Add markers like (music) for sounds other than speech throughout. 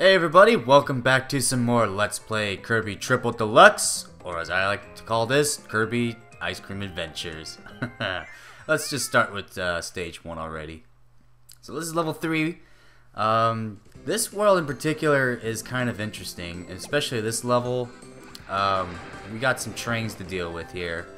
Hey everybody, welcome back to some more Let's Play Kirby Triple Deluxe, or as I like to call this, Kirby Ice Cream Adventures. (laughs) Let's just start with uh, stage 1 already. So this is level 3. Um, this world in particular is kind of interesting, especially this level. Um, we got some trains to deal with here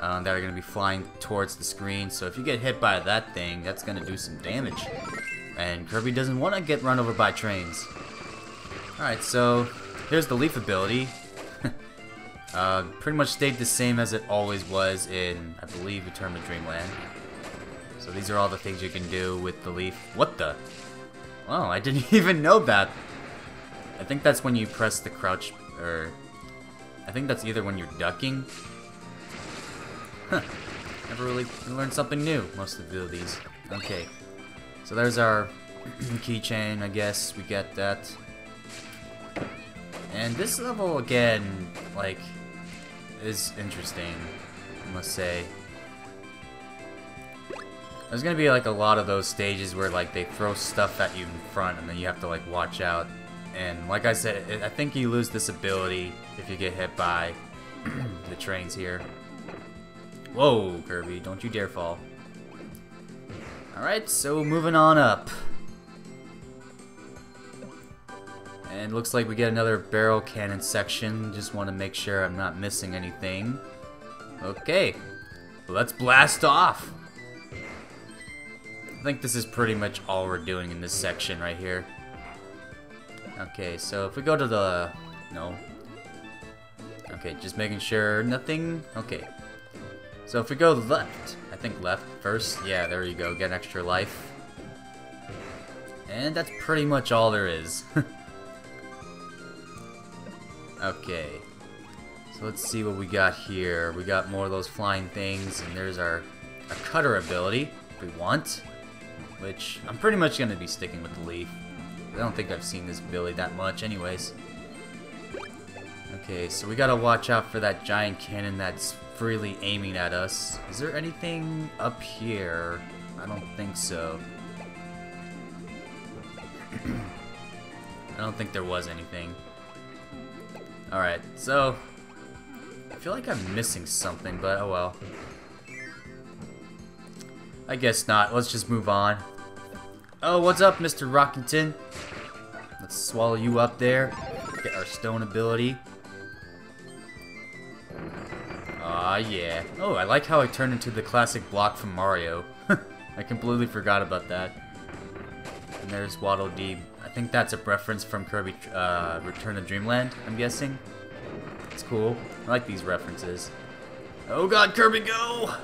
uh, that are going to be flying towards the screen, so if you get hit by that thing, that's going to do some damage. And Kirby doesn't want to get run over by trains. Alright, so here's the Leaf ability. (laughs) uh, pretty much stayed the same as it always was in, I believe, Return to Dreamland. So these are all the things you can do with the Leaf. What the? Oh, I didn't (laughs) even know that. I think that's when you press the crouch, or... I think that's either when you're ducking. Huh. Never really learned something new, most of these. Okay. So there's our (clears throat) keychain, I guess. We get that. And this level, again, like, is interesting, I must say. There's gonna be, like, a lot of those stages where, like, they throw stuff at you in front, and then you have to, like, watch out. And, like I said, I think you lose this ability if you get hit by (clears throat) the trains here. Whoa, Kirby, don't you dare fall. Alright, so moving on up. And looks like we get another barrel cannon section. Just want to make sure I'm not missing anything. Okay, let's blast off. I think this is pretty much all we're doing in this section right here. Okay, so if we go to the... No. Okay, just making sure nothing... Okay. So if we go left, I think left first. Yeah, there you go, get an extra life. And that's pretty much all there is. (laughs) Okay. So let's see what we got here. We got more of those flying things, and there's our, our cutter ability, if we want. Which, I'm pretty much going to be sticking with the leaf. I don't think I've seen this ability that much anyways. Okay, so we gotta watch out for that giant cannon that's freely aiming at us. Is there anything up here? I don't think so. (clears throat) I don't think there was anything. Alright, so... I feel like I'm missing something, but oh well. I guess not. Let's just move on. Oh, what's up, Mr. Rockington? Let's swallow you up there. Get our stone ability. Aw, yeah. Oh, I like how I turned into the classic block from Mario. (laughs) I completely forgot about that. And there's Waddle Dee think that's a reference from Kirby uh, Return to Dreamland, I'm guessing. It's cool. I like these references. Oh god, Kirby, go!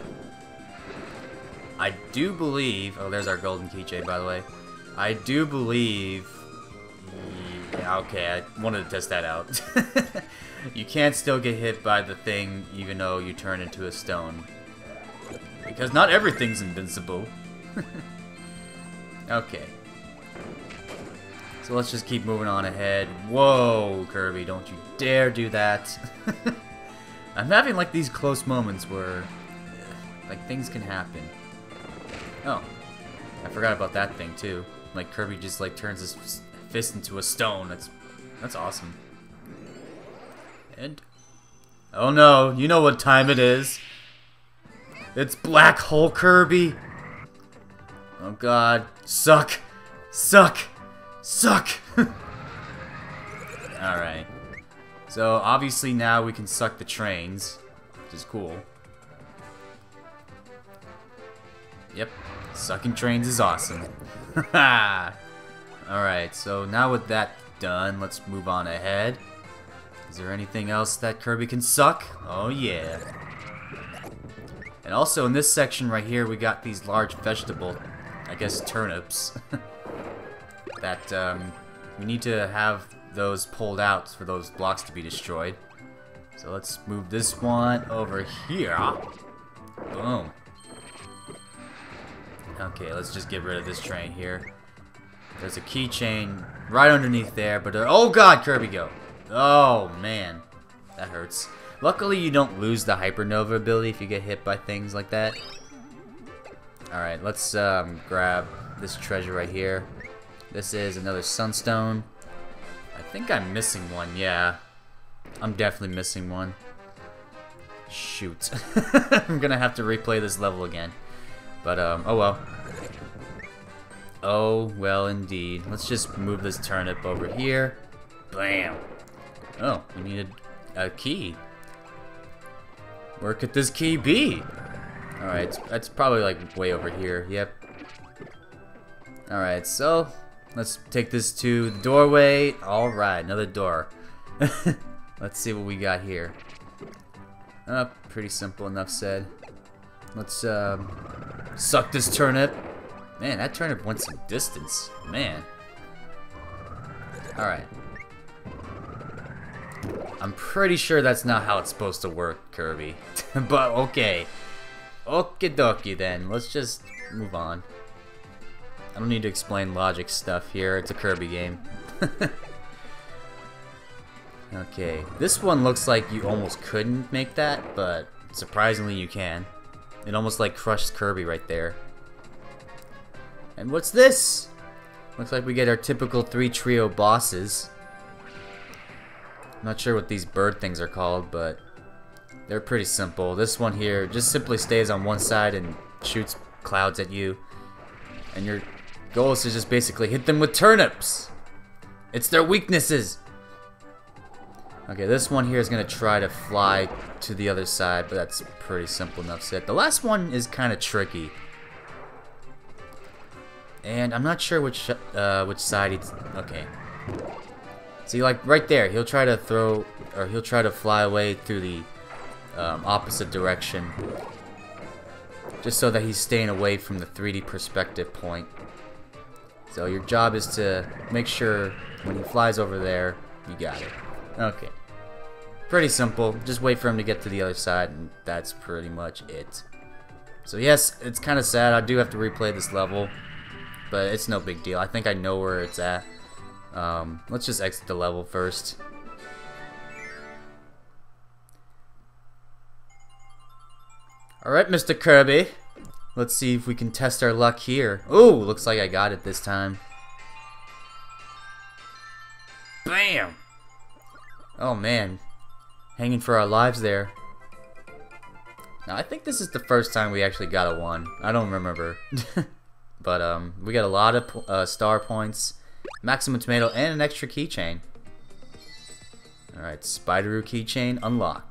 I do believe... Oh, there's our golden keychain, by the way. I do believe... Yeah, okay, I wanted to test that out. (laughs) you can't still get hit by the thing even though you turn into a stone. Because not everything's invincible. (laughs) okay. So let's just keep moving on ahead. Whoa, Kirby, don't you dare do that. (laughs) I'm having like these close moments where like things can happen. Oh, I forgot about that thing too. Like Kirby just like turns his fist into a stone. That's that's awesome. And oh no, you know what time it is. It's Black Hole Kirby. Oh god, suck, suck. Suck! (laughs) Alright. So, obviously now we can suck the trains, which is cool. Yep, sucking trains is awesome. (laughs) Alright, so now with that done, let's move on ahead. Is there anything else that Kirby can suck? Oh yeah. And also in this section right here, we got these large vegetable, I guess turnips. (laughs) that um, we need to have those pulled out for those blocks to be destroyed. So let's move this one over here. Boom. Okay, let's just get rid of this train here. There's a keychain right underneath there, but there, oh god, Kirby go. Oh man, that hurts. Luckily, you don't lose the Hypernova ability if you get hit by things like that. Alright, let's um, grab this treasure right here. This is another Sunstone. I think I'm missing one, yeah. I'm definitely missing one. Shoot. (laughs) I'm gonna have to replay this level again. But, um, oh well. Oh, well indeed. Let's just move this turnip over here. Bam! Oh, we needed a key. Where could this key be? Alright, it's probably like way over here. Yep. Alright, so let's take this to the doorway. Alright, another door. (laughs) let's see what we got here. Uh, pretty simple enough said. Let's um, suck this turnip. Man, that turnip went some distance. Man. Alright. I'm pretty sure that's not how it's supposed to work, Kirby. (laughs) but okay. Okie dokie then. Let's just move on. I don't need to explain logic stuff here. It's a Kirby game. (laughs) okay. This one looks like you almost couldn't make that, but surprisingly you can. It almost like crushes Kirby right there. And what's this? Looks like we get our typical three trio bosses. Not sure what these bird things are called, but they're pretty simple. This one here just simply stays on one side and shoots clouds at you. And your goal is to just basically hit them with turnips. It's their weaknesses. Okay, this one here is going to try to fly to the other side, but that's pretty simple enough set. The last one is kind of tricky. And I'm not sure which uh, which side he's... Okay. See, like, right there, he'll try to throw... Or he'll try to fly away through the um, opposite direction. Just so that he's staying away from the 3D perspective point. So your job is to make sure when he flies over there, you got it. Okay. Pretty simple. Just wait for him to get to the other side, and that's pretty much it. So yes, it's kind of sad. I do have to replay this level but it's no big deal. I think I know where it's at. Um, let's just exit the level first. Alright, Mr. Kirby. Let's see if we can test our luck here. Oh, looks like I got it this time. Bam! Oh man. Hanging for our lives there. Now, I think this is the first time we actually got a 1. I don't remember. (laughs) But um, we got a lot of uh, star points, maximum tomato, and an extra keychain. Alright, Spideroo keychain unlocked.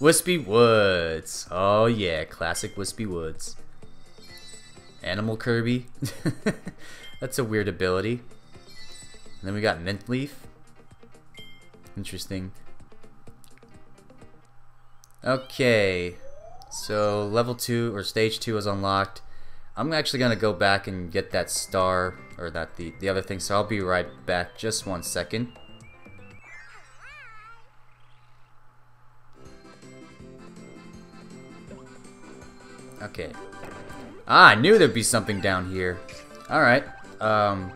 Wispy Woods. Oh yeah, classic Wispy Woods. Animal Kirby. (laughs) That's a weird ability. And then we got Mint Leaf. Interesting. Okay. So level 2 or stage 2 is unlocked. I'm actually gonna go back and get that star or that the the other thing so I'll be right back just one second okay. Ah I knew there'd be something down here. Alright um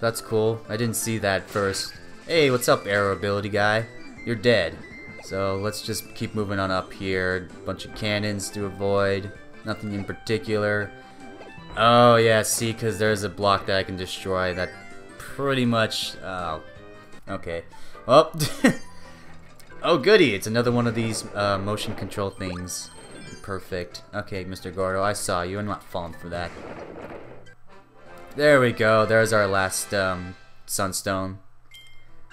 that's cool. I didn't see that first. Hey what's up arrow ability guy? You're dead. So let's just keep moving on up here. Bunch of cannons to avoid. Nothing in particular. Oh, yeah, see, because there's a block that I can destroy that pretty much... Oh, okay. Well, (laughs) oh, goody, it's another one of these uh, motion control things. Perfect. Okay, Mr. Gordo, I saw you. I'm not falling for that. There we go. There's our last um, sunstone.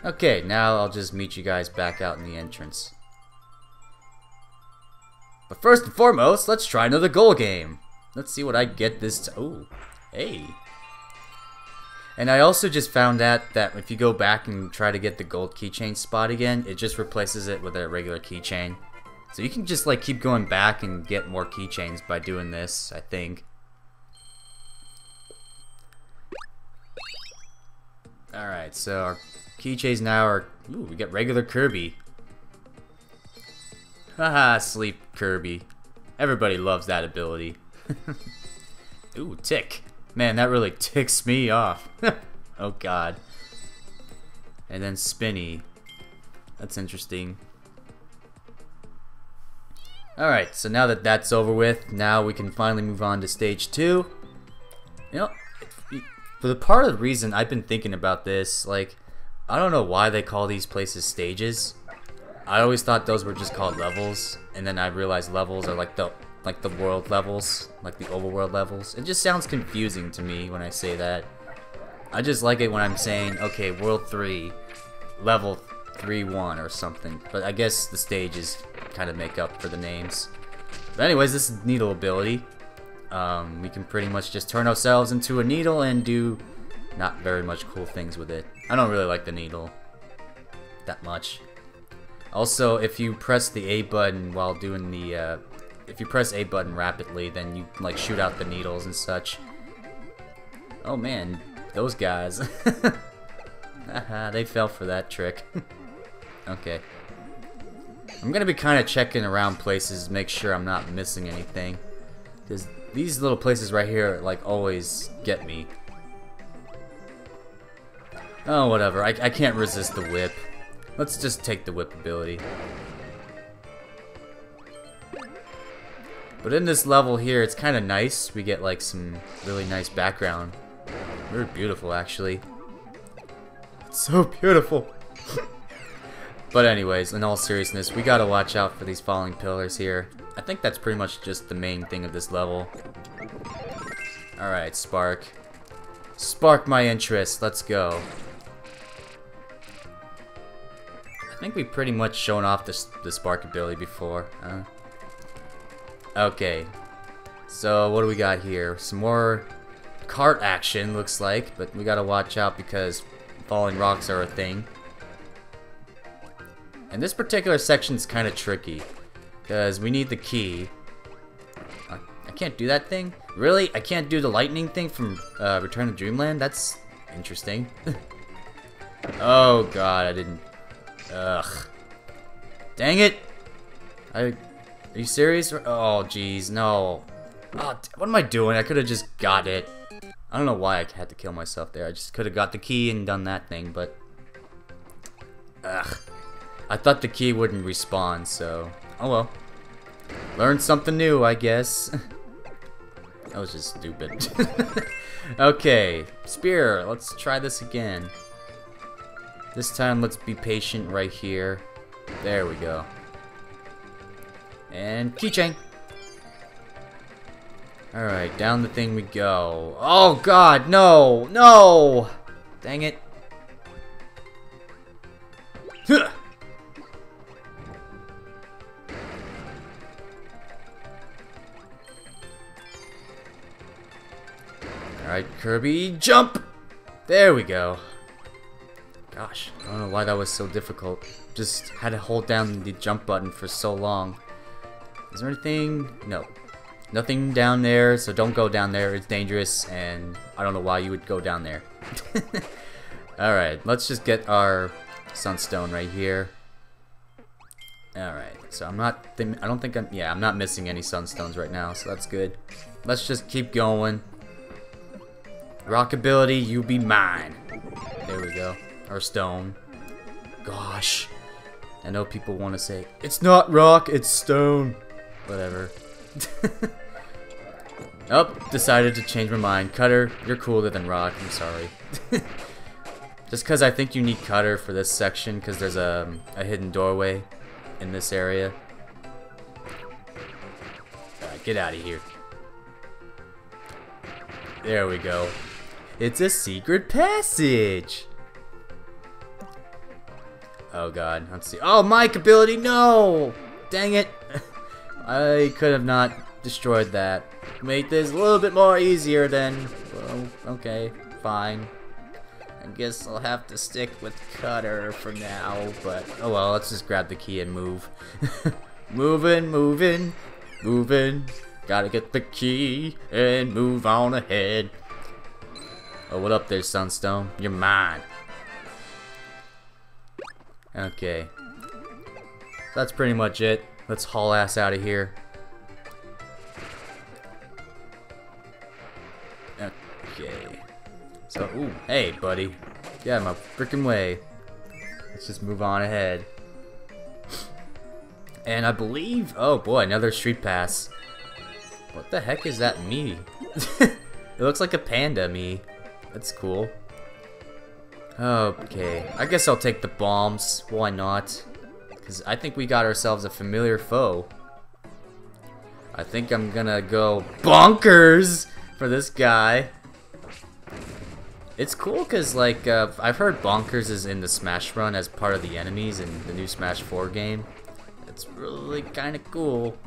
Okay, now I'll just meet you guys back out in the entrance. But first and foremost, let's try another goal game. Let's see what I get this Oh, hey. And I also just found out that if you go back and try to get the gold keychain spot again, it just replaces it with a regular keychain. So you can just like keep going back and get more keychains by doing this, I think. Alright, so our keychains now are... Ooh, we get regular Kirby. Haha, sleep Kirby. Everybody loves that ability. (laughs) Ooh, tick. Man, that really (laughs) ticks me off. (laughs) oh god. And then spinny. That's interesting. Alright, so now that that's over with, now we can finally move on to stage two. You know, For the part of the reason I've been thinking about this, like, I don't know why they call these places stages. I always thought those were just called levels, and then I realized levels are like the like the world levels, like the overworld levels. It just sounds confusing to me when I say that. I just like it when I'm saying, okay, world 3, level 3-1 or something. But I guess the stages kind of make up for the names. But anyways, this is needle ability. Um, we can pretty much just turn ourselves into a needle and do not very much cool things with it. I don't really like the needle that much. Also, if you press the A button while doing the, uh, if you press A button rapidly, then you, like, shoot out the needles and such. Oh man, those guys. (laughs) they fell for that trick. (laughs) okay. I'm gonna be kind of checking around places, make sure I'm not missing anything. Because these little places right here, like, always get me. Oh, whatever. I, I can't resist the whip. Let's just take the whip ability. But in this level here, it's kind of nice. We get, like, some really nice background. Very beautiful, actually. It's so (laughs) beautiful. But anyways, in all seriousness, we gotta watch out for these falling pillars here. I think that's pretty much just the main thing of this level. Alright, Spark. Spark my interest. Let's go. I think we've pretty much shown off the, the Spark ability before. Uh, okay. So, what do we got here? Some more cart action, looks like. But we gotta watch out because falling rocks are a thing. And this particular section is kind of tricky. Because we need the key. I, I can't do that thing? Really? I can't do the lightning thing from uh, Return to Dreamland? That's interesting. (laughs) oh god, I didn't... Ugh. Dang it! I... Are you serious? Oh, jeez, no. Oh, what am I doing? I could have just got it. I don't know why I had to kill myself there. I just could have got the key and done that thing, but... Ugh. I thought the key wouldn't respawn, so... Oh well. Learned something new, I guess. (laughs) that was just stupid. (laughs) okay, spear. Let's try this again. This time, let's be patient right here. There we go. And keychain. Alright, down the thing we go. Oh god, no! No! Dang it. Kirby, jump! There we go. Gosh, I don't know why that was so difficult. Just had to hold down the jump button for so long. Is there anything? No. Nothing down there, so don't go down there. It's dangerous, and I don't know why you would go down there. (laughs) Alright, let's just get our sunstone right here. Alright, so I'm not, I don't think I'm, yeah, I'm not missing any sunstones right now, so that's good. Let's just keep going. Rockability, you be mine. There we go. Or stone. Gosh. I know people want to say, it's not rock, it's stone. Whatever. (laughs) oh, decided to change my mind. Cutter, you're cooler than rock. I'm sorry. (laughs) Just because I think you need cutter for this section because there's a, a hidden doorway in this area. Get out of here. There we go. It's a secret passage! Oh god, let's see. Oh, Mike ability, no! Dang it! (laughs) I could have not destroyed that. Made this a little bit more easier then. Well, okay, fine. I guess I'll have to stick with Cutter for now, but oh well, let's just grab the key and move. (laughs) moving, moving, moving. Gotta get the key and move on ahead. Oh, what up there, Sunstone? You're mine. Okay. That's pretty much it. Let's haul ass out of here. Okay. So, ooh, hey, buddy. Get my freaking way. Let's just move on ahead. And I believe, oh boy, another StreetPass. What the heck is that me? (laughs) it looks like a panda me. That's cool. Okay, I guess I'll take the bombs. Why not? Because I think we got ourselves a familiar foe. I think I'm gonna go bonkers for this guy. It's cool because, like, uh, I've heard bonkers is in the Smash run as part of the enemies in the new Smash 4 game. It's really kind of cool.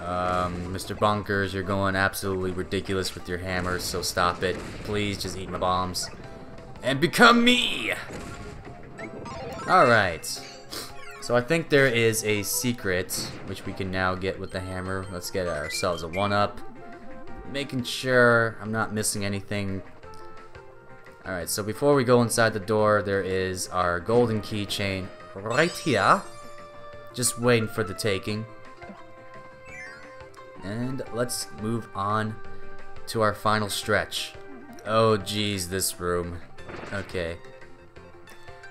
Um, Mr. Bonkers, you're going absolutely ridiculous with your hammers, so stop it. Please just eat my bombs. And become me! Alright. So I think there is a secret, which we can now get with the hammer. Let's get ourselves a 1-up. Making sure I'm not missing anything. Alright, so before we go inside the door, there is our golden keychain right here. Just waiting for the taking. And let's move on to our final stretch. Oh geez, this room. Okay.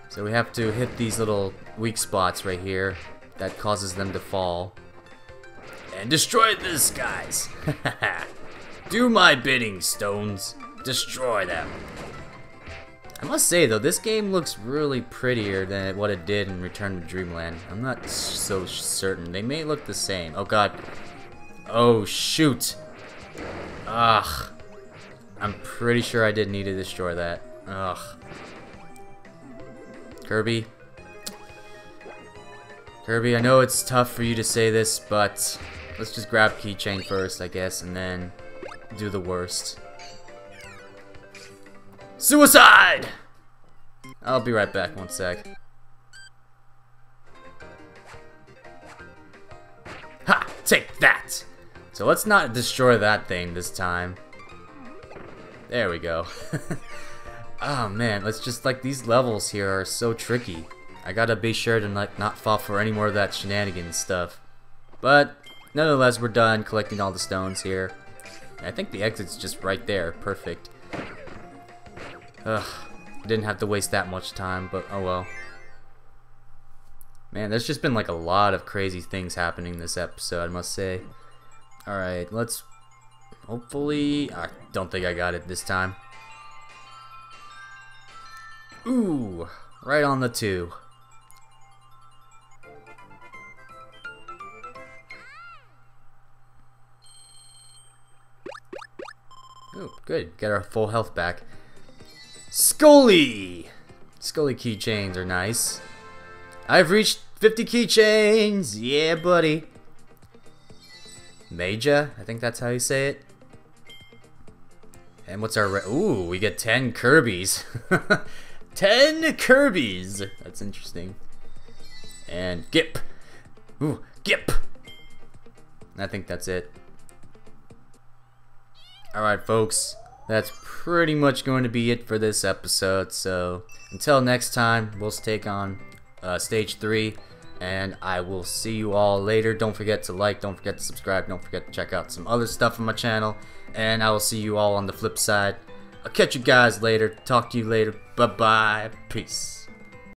So we have to hit these little weak spots right here. That causes them to fall. And destroy this, guys! (laughs) Do my bidding, stones. Destroy them. I must say though, this game looks really prettier than what it did in Return to Dreamland. I'm not so certain. They may look the same. Oh god, Oh, shoot. Ugh. I'm pretty sure I did need to destroy that. Ugh. Kirby. Kirby, I know it's tough for you to say this, but let's just grab keychain first, I guess, and then do the worst. Suicide! I'll be right back, one sec. Ha! Take that! So let's not destroy that thing this time. There we go. (laughs) oh man, let's just like these levels here are so tricky. I gotta be sure to like not fall for any more of that shenanigans stuff. But nonetheless, we're done collecting all the stones here. I think the exit's just right there. Perfect. Ugh. Didn't have to waste that much time, but oh well. Man, there's just been like a lot of crazy things happening this episode, I must say. Alright, let's... Hopefully... I don't think I got it this time. Ooh, right on the two. Ooh, good. Get our full health back. Scully! Scully keychains are nice. I've reached 50 keychains! Yeah, buddy. Major, I think that's how you say it. And what's our... Ooh, we get 10 Kirby's. (laughs) 10 Kirby's! That's interesting. And Gip. Ooh, Gip! I think that's it. Alright, folks. That's pretty much going to be it for this episode. So, until next time, we'll take on uh, Stage 3. And I will see you all later. Don't forget to like, don't forget to subscribe, don't forget to check out some other stuff on my channel. And I will see you all on the flip side. I'll catch you guys later. Talk to you later. Bye-bye. Peace.